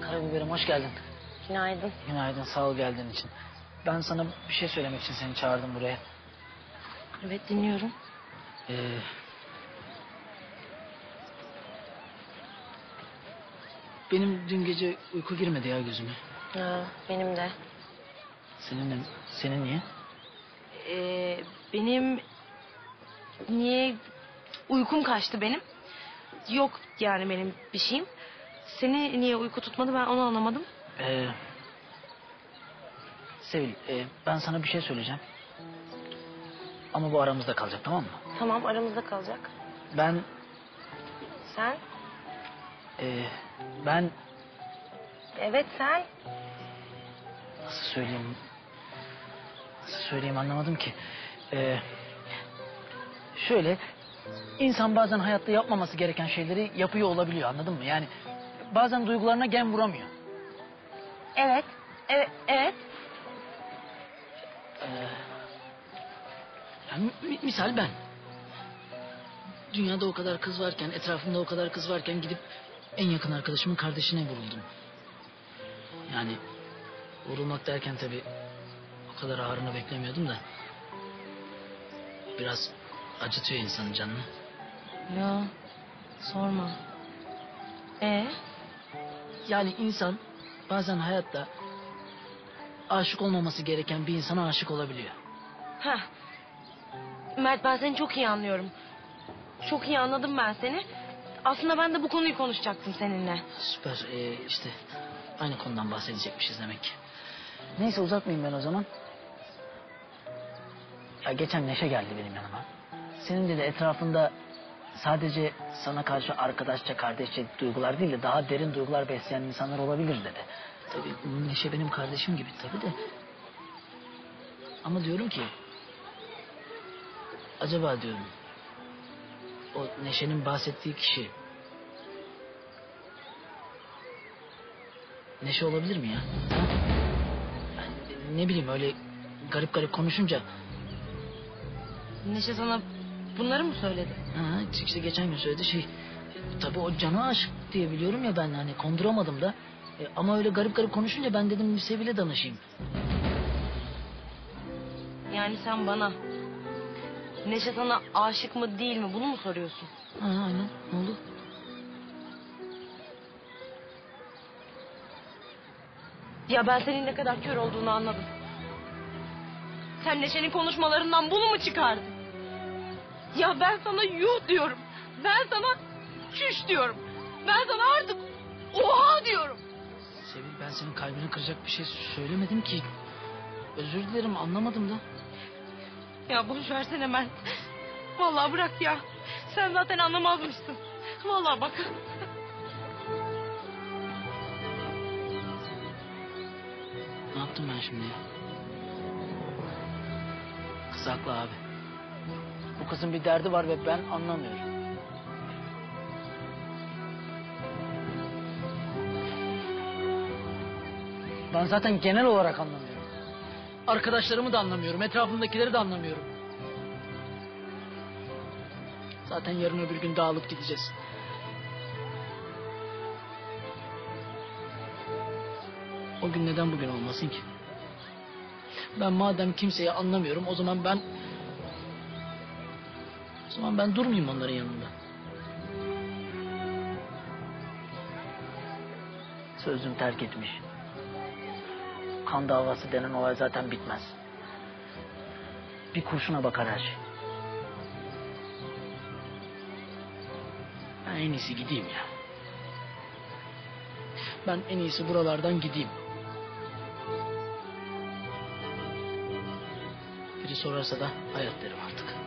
Karabiberim hoş geldin. Günaydın. Günaydın, sağ ol geldiğin için. Ben sana bir şey söylemek için seni çağırdım buraya. Evet dinliyorum. Ee, benim dün gece uyku girmedi ya gözüme. Ha, benim de. Senin de, senin niye? Ee, benim niye uykum kaçtı benim? Yok yani benim bir şeyim. Seni niye uyku tutmadı ben onu anlamadım. Ee, Sevil, e, ben sana bir şey söyleyeceğim. Ama bu aramızda kalacak tamam mı? Tamam aramızda kalacak. Ben, Sen? e, ben Evet sen. nasıl söyleyeyim, nasıl söyleyeyim anlamadım ki. Ee, şöyle, insan bazen hayatta yapmaması gereken şeyleri yapıyor olabiliyor anladın mı? Yani bazen duygularına gem vuramıyor. Evet. Evet. Evet. Yani mi- misal ben. Dünyada o kadar kız varken, etrafımda o kadar kız varken gidip en yakın arkadaşımın kardeşine vuruldum. Yani vurulmak derken tabii kadar ağırını beklemiyordum da. Biraz acıtıyor insanın canını. Ya sorma. Ee? Yani insan bazen hayatta aşık olmaması gereken bir insana aşık olabiliyor. Heh. Mert ben seni çok iyi anlıyorum. Çok iyi anladım ben seni. Aslında ben de bu konuyu konuşacaktım seninle. Süper. Ee, işte aynı konudan bahsedecekmişiz demek ki. Neyse uzatmayayım ben o zaman. Ya geçen Neşe geldi benim yanıma. Senin dedi etrafında sadece sana karşı arkadaşça, kardeşçe duygular değil de daha derin duygular besleyen insanlar olabilir dedi. Tabii Neşe benim kardeşim gibi tabii de. Ama diyorum ki acaba diyorum o Neşe'nin bahsettiği kişi Neşe olabilir mi ya? Ne bileyim öyle garip garip konuşunca Neşe sana bunları mı söyledi? ha, işte geçen gün söyledi şey tabii o cana aşık diye biliyorum ya ben hani konduramadım da E, ama öyle garip garip konuşunca ben dedim bir Sevil'e danışayım. Yani sen bana Neşe sana aşık mı değil mi bunu mu soruyorsun? Ha, aynen ne oldu? Ya ben senin ne kadar kör olduğunu anladım. Sen Neşe'nin konuşmalarından bunu mu çıkardın? Ya ben sana yuh diyorum. Ben sana çüş diyorum. Ben sana artık oha diyorum. Sevil ben senin kalbini kıracak bir şey söylemedim ki. Özür dilerim anlamadım da. Ya boş versene Mert. Vallahi bırak ya. Sen zaten anlamazmışsın. Vallahi bak. Ne yaptım ben şimdi ya? Kız haklı abi. Bu kızın bir derdi var ve ben anlamıyorum. Ben zaten genel olarak anlamıyorum. Arkadaşlarımı da anlamıyorum, etrafımdakileri de anlamıyorum. Zaten yarın öbür gün dağılıp gideceğiz. O gün neden bugün olmasın ki? Ben madem kimseyi anlamıyorum o zaman ben... O zaman ben durmayayım onların yanında. Sözüm terk etmiş. Kan davası denen olay zaten bitmez. Bir kurşuna bakar her şey. Ben en iyisi gideyim ya. Ben en iyisi buralardan gideyim. Biri sorarsa da hayat derim artık.